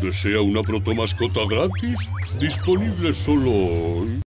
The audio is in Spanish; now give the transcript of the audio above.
¿Desea una protomascota gratis? Disponible solo hoy.